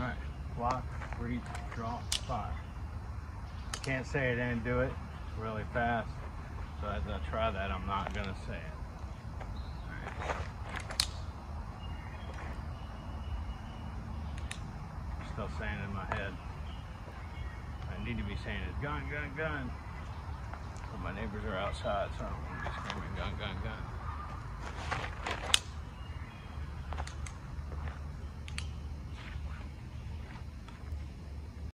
Alright, block, reach, draw, fire. Can't say I didn't do it really fast. So as I try that, I'm not gonna say it. Alright. Still saying it in my head. I need to be saying it gun, gun, gun. But my neighbors are outside, so I don't want to be screaming gun.